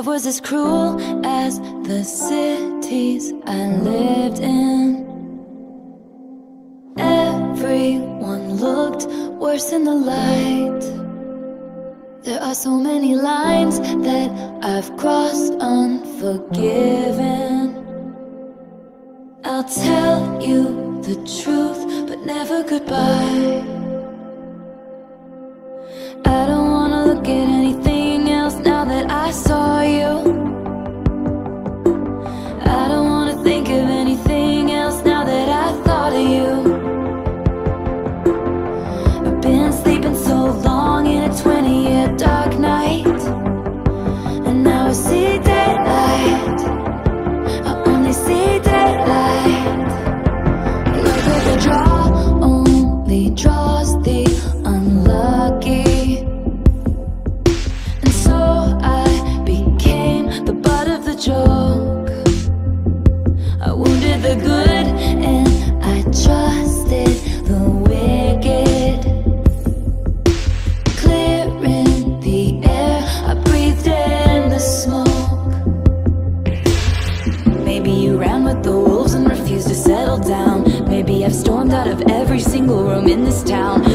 love was as cruel as the cities I lived in. Everyone looked worse in the light. There are so many lines that I've crossed unforgiven. I'll tell you the truth, but never goodbye. I don't wanna look at anything you. Room in this town.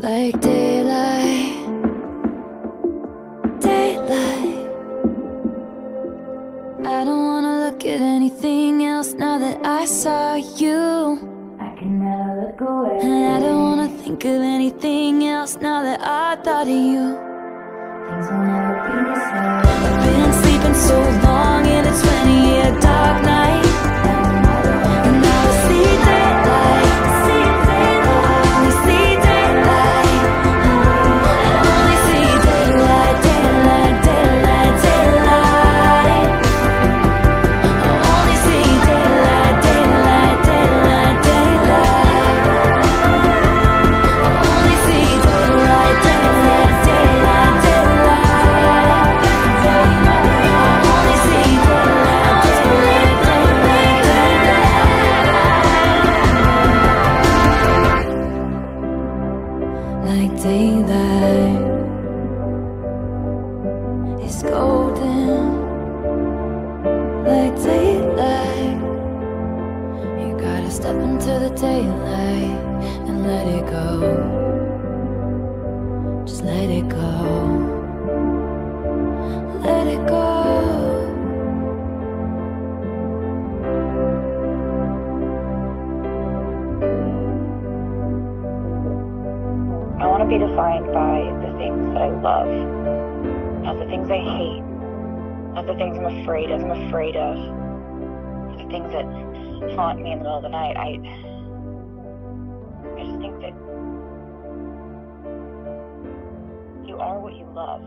Like daylight, daylight. I don't wanna look at anything else now that I saw you. I can never look away. And I don't wanna think of anything else now that I thought of you. Things will never be the same. I've been sleeping so long in a 20 year dark night. Is golden. Like daylight, you gotta step into the daylight and let it go. Just let it go. Be defined by the things that I love, not the things I hate, not the things I'm afraid of. I'm afraid of the things that haunt me in the middle of the night. I, I just think that you are what you love.